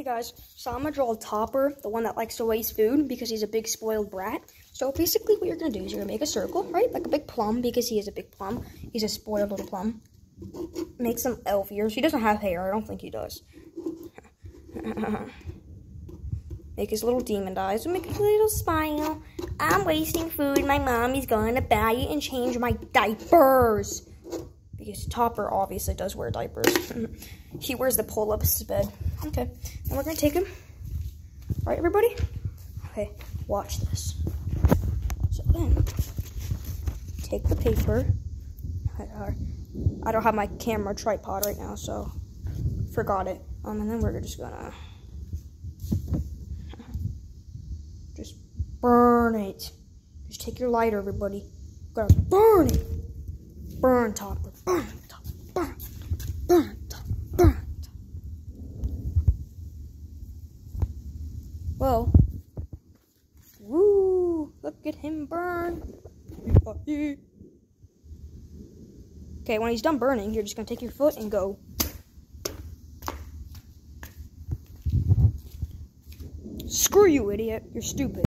Hey guys, so I'm gonna draw Topper, the one that likes to waste food because he's a big spoiled brat. So basically what you're gonna do is you're gonna make a circle, right? Like a big plum because he is a big plum. He's a spoiled little plum. Make some elf ears. He doesn't have hair, I don't think he does. make his little demon eyes. Make his little smile. I'm wasting food. My mommy's gonna buy it and change my diapers. Because Topper obviously does wear diapers. he wears the pull-ups to bed. Okay, and we're gonna take him. All right, everybody? Okay, watch this. So then, take the paper. I don't have my camera tripod right now, so forgot it. Um, and then we're just gonna just burn it. Just take your lighter, everybody. Gotta burn it. Burn Topper. Burn Topper. Burn. Burn. Well, woo, look at him burn. Okay, when he's done burning, you're just gonna take your foot and go. Screw you, idiot. You're stupid.